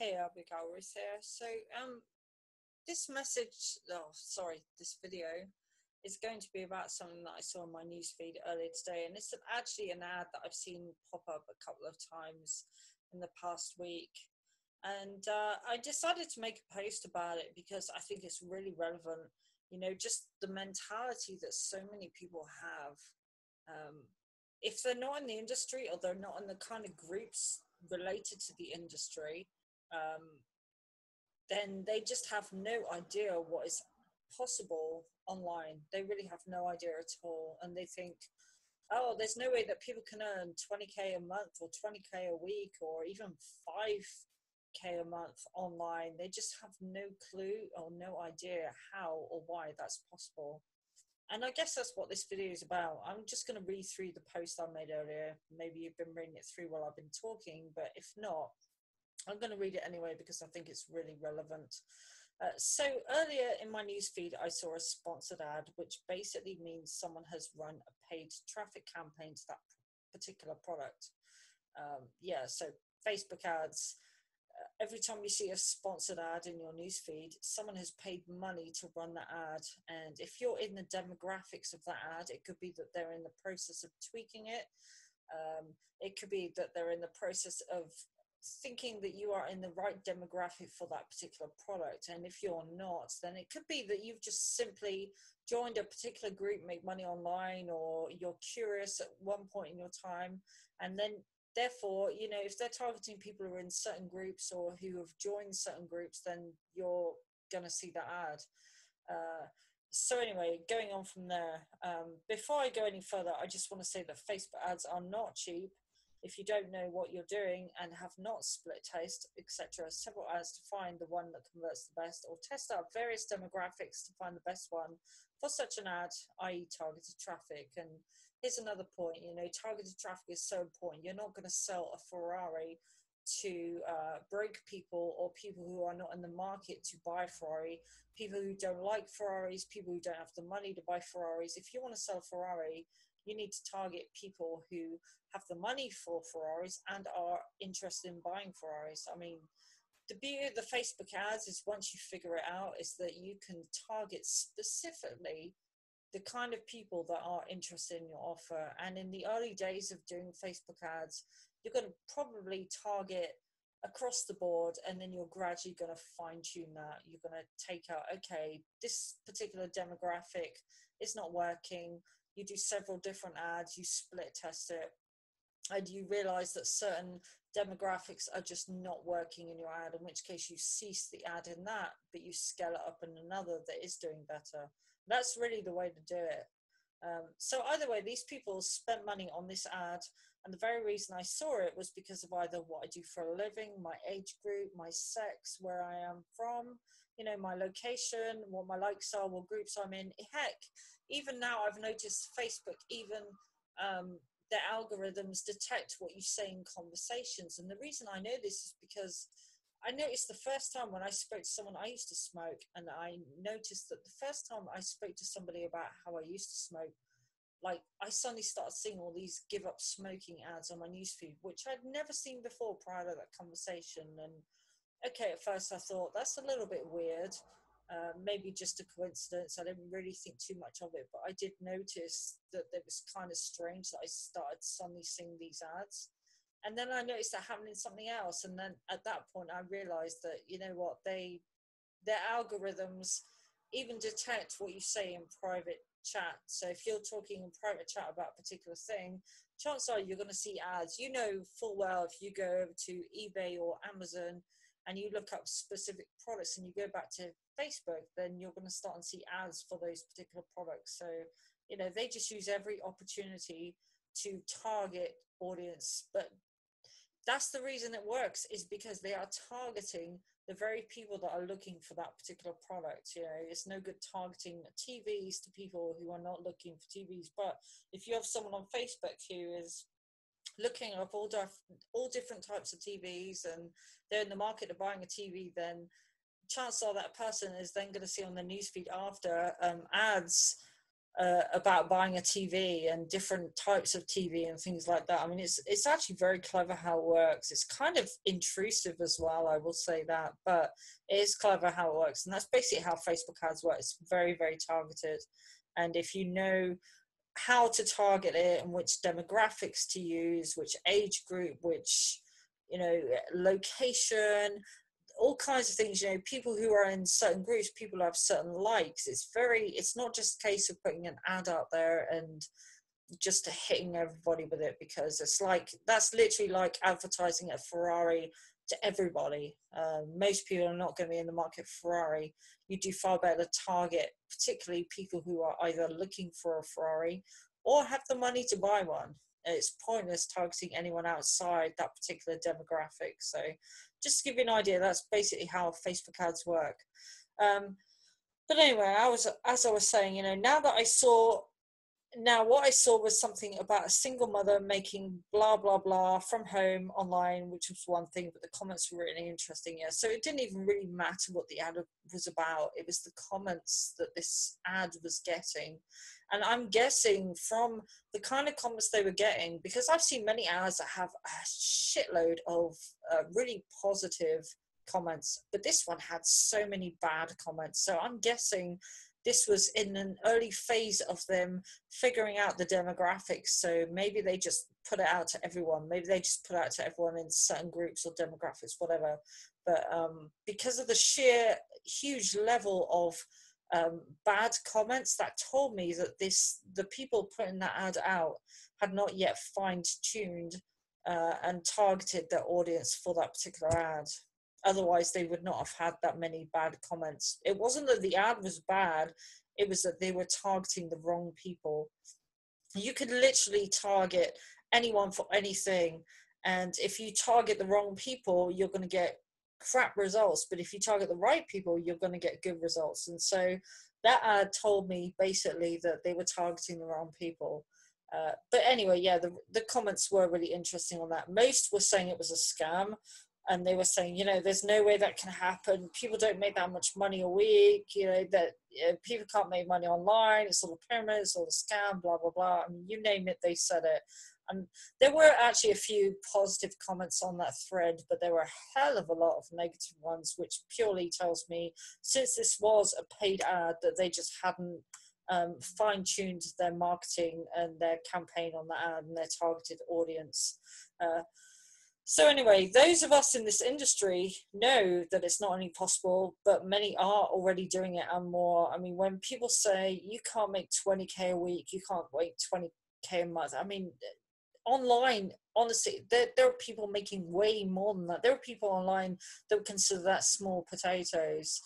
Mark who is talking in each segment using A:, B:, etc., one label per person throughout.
A: Hey, Abigail Ruth here. So, um, this message, oh, sorry, this video is going to be about something that I saw in my newsfeed earlier today, and it's actually an ad that I've seen pop up a couple of times in the past week. And uh, I decided to make a post about it because I think it's really relevant. You know, just the mentality that so many people have. Um, if they're not in the industry or they're not in the kind of groups related to the industry, um, then they just have no idea what is possible online. They really have no idea at all. And they think, oh, there's no way that people can earn 20K a month or 20K a week or even 5K a month online. They just have no clue or no idea how or why that's possible. And I guess that's what this video is about. I'm just going to read through the post I made earlier. Maybe you've been reading it through while I've been talking, but if not, I'm going to read it anyway because I think it's really relevant. Uh, so earlier in my newsfeed, I saw a sponsored ad, which basically means someone has run a paid traffic campaign to that particular product. Um, yeah, so Facebook ads. Uh, every time you see a sponsored ad in your newsfeed, someone has paid money to run that ad. And if you're in the demographics of that ad, it could be that they're in the process of tweaking it. Um, it could be that they're in the process of thinking that you are in the right demographic for that particular product. And if you're not, then it could be that you've just simply joined a particular group, make money online, or you're curious at one point in your time. And then, therefore, you know, if they're targeting people who are in certain groups or who have joined certain groups, then you're going to see that ad. Uh, so anyway, going on from there, um, before I go any further, I just want to say that Facebook ads are not cheap if you don't know what you're doing and have not split test, etc., several ads to find the one that converts the best, or test out various demographics to find the best one for such an ad, i.e., targeted traffic. And here's another point you know, targeted traffic is so important. You're not going to sell a Ferrari to uh, broke people or people who are not in the market to buy Ferrari, people who don't like Ferraris, people who don't have the money to buy Ferraris. If you want to sell a Ferrari, you need to target people who have the money for Ferraris and are interested in buying Ferraris. I mean, the beauty of the Facebook ads is once you figure it out, is that you can target specifically the kind of people that are interested in your offer. And in the early days of doing Facebook ads, you're going to probably target across the board and then you're gradually going to fine tune that. You're going to take out, okay, this particular demographic is not working you do several different ads, you split test it, and you realize that certain demographics are just not working in your ad, in which case you cease the ad in that, but you scale it up in another that is doing better. That's really the way to do it. Um, so either way, these people spent money on this ad, and the very reason I saw it was because of either what I do for a living, my age group, my sex, where I am from, you know, my location, what my likes are, what groups I'm in. Heck, even now I've noticed Facebook, even um, their algorithms detect what you say in conversations. And the reason I know this is because I noticed the first time when I spoke to someone, I used to smoke, and I noticed that the first time I spoke to somebody about how I used to smoke, like I suddenly started seeing all these give up smoking ads on my newsfeed, which I'd never seen before prior to that conversation. And okay, at first I thought that's a little bit weird. Uh, maybe just a coincidence. I didn't really think too much of it, but I did notice that it was kind of strange that I started suddenly seeing these ads. And then I noticed that happening something else. And then at that point, I realized that, you know what, they, their algorithms even detect what you say in private chat. So if you're talking in private chat about a particular thing, chances are you're going to see ads. You know full well if you go over to eBay or Amazon, and you look up specific products and you go back to Facebook, then you're going to start and see ads for those particular products. So, you know, they just use every opportunity to target audience. But that's the reason it works is because they are targeting the very people that are looking for that particular product. You know, it's no good targeting TVs to people who are not looking for TVs. But if you have someone on Facebook who is looking up all, dif- all different types of TVs and they're in the market of buying a TV, then chances are that person is then going to see on the newsfeed after um, ads uh, about buying a TV and different types of TV and things like that. I mean, it's it's actually very clever how it works. It's kind of intrusive as well, I will say that, but it is clever how it works, and that's basically how Facebook ads work. It's very very targeted, and if you know how to target it and which demographics to use, which age group, which you know location all kinds of things you know people who are in certain groups people have certain likes. It's very it's not just a case of putting an ad out there and just hitting everybody with it because it's like that's literally like advertising a ferrari to everybody. Uh, most people are not going to be in the market for ferrari. You do far better target particularly people who are either looking for a ferrari or have the money to buy one. It's pointless targeting anyone outside that particular demographic. So just to give you an idea, that's basically how Facebook ads work. Um, but anyway, I was as I was saying, you know, now that I saw now what I saw was something about a single mother making blah blah blah from home online, which was one thing, but the comments were really interesting. Yeah, so it didn't even really matter what the ad was about. It was the comments that this ad was getting, and I'm guessing from the kind of comments they were getting, because I've seen many ads that have a shitload of uh, really positive comments, but this one had so many bad comments. So I'm guessing this was in an early phase of them figuring out the demographics. So maybe they just put it out to everyone. Maybe they just put it out to everyone in certain groups or demographics, whatever. But um, because of the sheer huge level of um, bad comments that told me that this the people putting that ad out had not yet fine tuned uh, and targeted their audience for that particular ad. Otherwise, they would not have had that many bad comments. It wasn't that the ad was bad; it was that they were targeting the wrong people. You could literally target anyone for anything, and if you target the wrong people, you're going to get crap results. But if you target the right people, you're going to get good results. And so that ad told me basically that they were targeting the wrong people. Uh, but anyway, yeah, the, the comments were really interesting on that. Most were saying it was a scam. And they were saying, you know, there's no way that can happen. People don't make that much money a week. You know that people can't make money online. It's all a pyramid. It's all a scam. Blah blah blah. I mean, you name it, they said it. And there were actually a few positive comments on that thread, but there were a hell of a lot of negative ones, which purely tells me since this was a paid ad that they just hadn't um, fine tuned their marketing and their campaign on that ad and their targeted audience. Uh, so anyway, those of us in this industry know that it's not only possible, but many are already doing it and more. I mean, when people say you can't make 20k a week, you can't make 20k a month. I mean, online honestly there, there are people making way more than that there are people online that would consider that small potatoes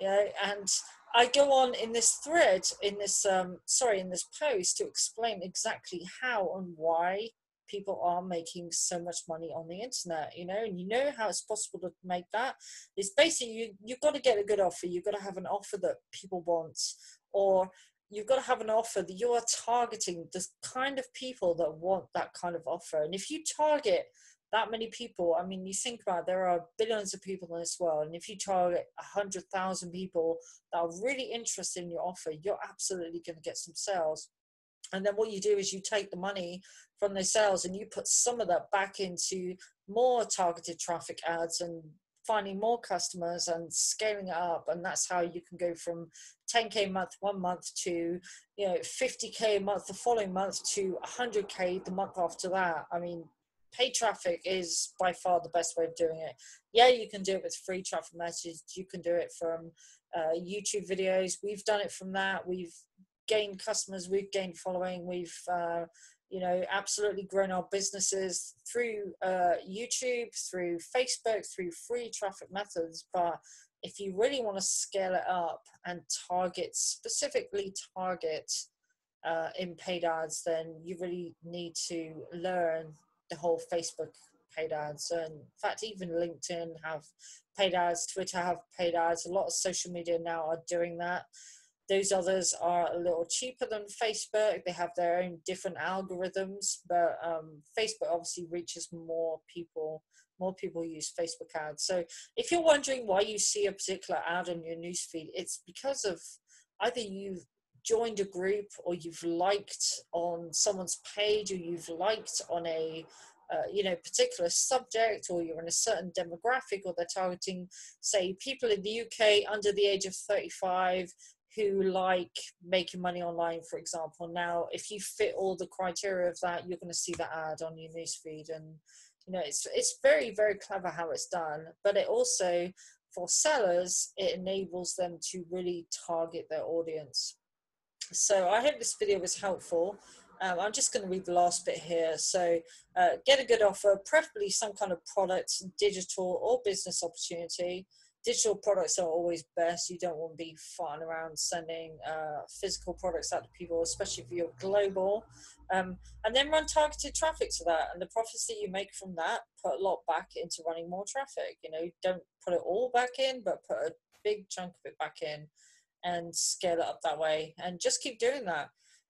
A: yeah and i go on in this thread in this um sorry in this post to explain exactly how and why people are making so much money on the internet you know and you know how it's possible to make that it's basically you you've got to get a good offer you've got to have an offer that people want or you've got to have an offer that you are targeting the kind of people that want that kind of offer. And if you target that many people, I mean, you think about it, there are billions of people in this world, and if you target a hundred thousand people that are really interested in your offer, you're absolutely going to get some sales. And then what you do is you take the money from those sales and you put some of that back into more targeted traffic ads and finding more customers and scaling it up. And that's how you can go from 10k a month one month to you know 50k a month the following month to 100k the month after that. I mean paid traffic is by far the best way of doing it. Yeah you can do it with free traffic messages. You can do it from uh, youtube videos. We've done it from that. We've gained customers we've gained following we've uh, you know, absolutely grown our businesses through uh, YouTube, through Facebook, through free traffic methods. But if you really want to scale it up and target, specifically target uh, in paid ads, then you really need to learn the whole Facebook paid ads. And in fact, even LinkedIn have paid ads, Twitter have paid ads. A lot of social media now are doing that. Those others are a little cheaper than Facebook. They have their own different algorithms, but um, Facebook obviously reaches more people. More people use Facebook ads. So if you're wondering why you see a particular ad on your newsfeed, it's because of either you've joined a group or you've liked on someone's page or you've liked on a uh, you know particular subject or you're in a certain demographic or they're targeting say people in the uk under the age of 35 who like making money online for example. Now if you fit all the criteria of that you're going to see that ad on your newsfeed and you know it's it's very very clever how it's done. But it also for sellers it enables them to really target their audience. So i hope this video was helpful. Um, i'm just going to read the last bit here. So uh, get a good offer preferably some kind of product digital or business opportunity digital products are always best. You don't want to be farting around sending uh, physical products out to people, especially if you're global. Um, and then run targeted traffic to that. And the profits that you make from that, put a lot back into running more traffic. You know, don't put it all back in, but put a big chunk of it back in and scale it up that way. And just keep doing that.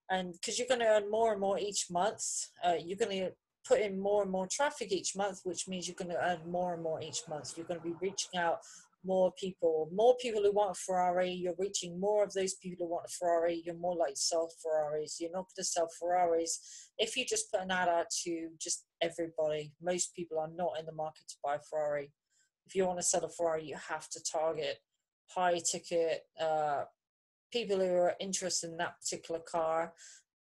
A: And because you're going to earn more and more each month, uh, you're going to put in more and more traffic each month, which means you're going to earn more and more each month. You're going to be reaching out more people, more people who want a Ferrari. You're reaching more of those people who want a Ferrari. You're more likely to sell Ferraris. You're not going to sell Ferraris if you just put an ad out to just everybody. Most people are not in the market to buy a Ferrari. If you want to sell a Ferrari, you have to target high ticket uh, people who are interested in that particular car.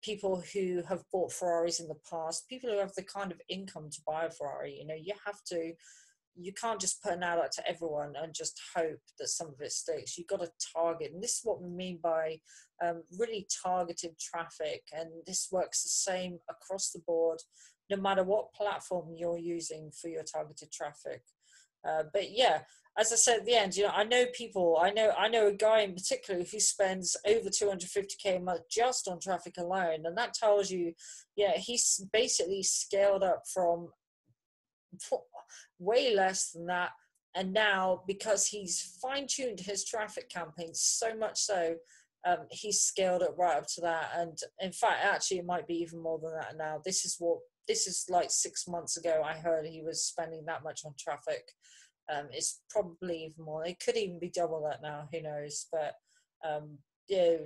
A: People who have bought Ferraris in the past, people who have the kind of income to buy a Ferrari, you know, you have to you can't just put an ad out to everyone and just hope that some of it sticks. You've got to target, and this is what we mean by um, really targeted traffic. And this works the same across the board, no matter what platform you're using for your targeted traffic. Uh, but yeah, as I said at the end, you know, I know people. I know I know a guy in particular who spends over 250k a month just on traffic alone, and that tells you, yeah, he's basically scaled up from way less than that. And now, because he's fine tuned his traffic campaigns so much so, um, he's scaled it right up to that. And in fact, actually, it might be even more than that now. This is what this is like six months ago. I heard he was spending that much on traffic. Um, it's probably even more. It could even be double that now. Who knows? But um, yeah,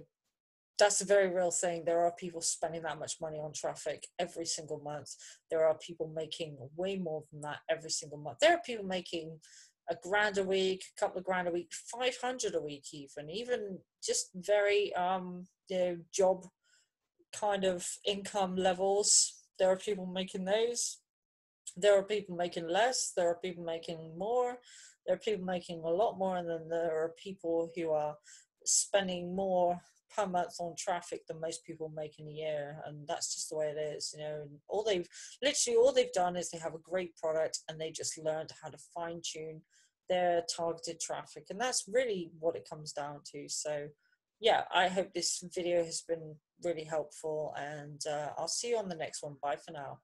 A: that's a very real thing. There are people spending that much money on traffic every single month. There are people making way more than that every single month. There are people making a grand a week, a couple of grand a week, 500 a week, even, even just very, um, you know, job kind of income levels. There are people making those. There are people making less. There are people making more. There are people making a lot more. And then there are people who are spending more per month on traffic than most people make in a year and that's just the way it is you know and all they've literally all they've done is they have a great product and they just learned how to fine tune their targeted traffic and that's really what it comes down to. So yeah i hope this video has been really helpful and uh, i'll see you on the next one. Bye for now